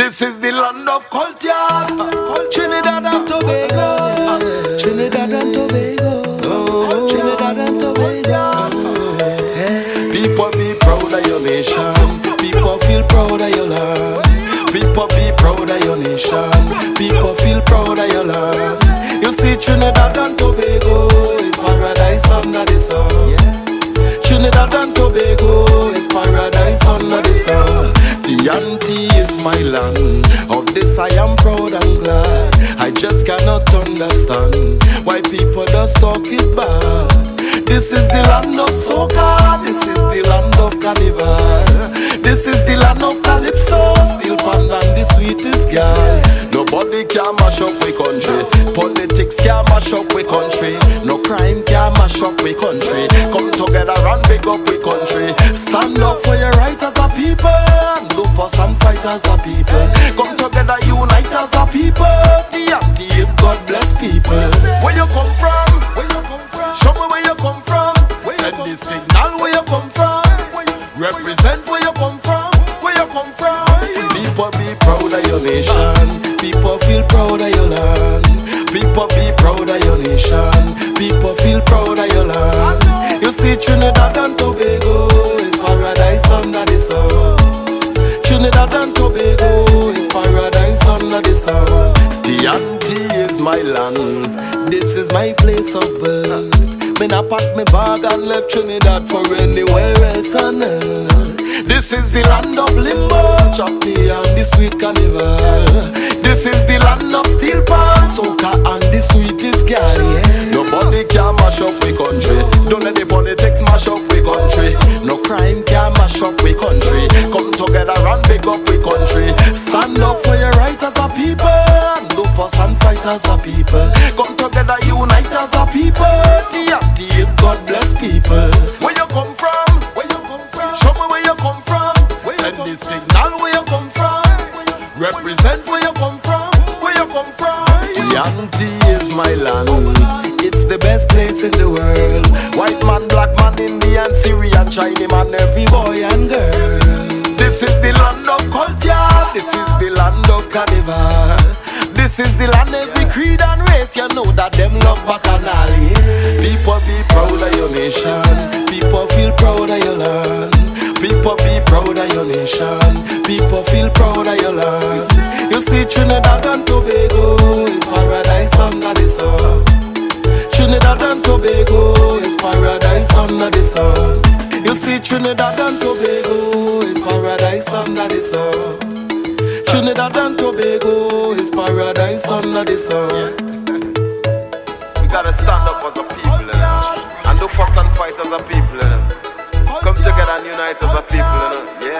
This is the land of culture. Trinidad and Tobago. Trinidad and Tobago. Trinidad and Tobago. People be proud of your nation. People feel proud of your land. People be proud of your nation. This I am proud and glad. I just cannot understand why people just talk it bad. This is the land of soca. This is the land of carnival. This is the land of calypso. Steel pan and the sweetest girl. Nobody can mash up we country. Politics can mash up we country. No crime can mash up we country. Come together and big up we country. Stand up for your rights as a people. And do for some fight as a people. Come together, unite as a people. TFT is God bless people. Where you come from? Where you come from? Show me where you come from. Send the signal where you come from. Represent where you come from. Where you come from? People be proud of your nation. People feel proud of your land. People be proud of your nation. People feel proud of your land. You see Trinidad and Tobago is paradise under the sun. Trinidad and Tobago is paradise under the sun. T&T is my land. This is my place of birth. Me I pack me bag and left Trinidad for anywhere else on earth. This is the land of limbo, chutney and the sweet carnival. Can mash up we country. Don't let the politics mash up we country. No crime can mash up we country. Come together and big up we country. Stand up for your rights as a people. And do fuss and fight as a people. Come together, unite as a people. TFT is God bless people. Where you come from? Where you come from? Show me where you come from. Send the signal where you come from. Represent where you come from. Where you come from? T&T is my land. The best place in the world. White man, black man, Indian, Syrian, Chinese man, every boy and girl. This is the land of culture. This is the land of carnival. This is the land every creed and race. You know that them love bacchanal. Yeah. People be proud of your nation. People feel proud of your land. People be proud of your nation. People feel proud of your land. You see Trinidad and Tobago under the sun. You see Trinidad and Tobago is paradise under the sun. Trinidad and Tobago is paradise under the sun. We gotta stand up as a people, and do fuck and fight as a people. Come together and unite as a people. Yeah.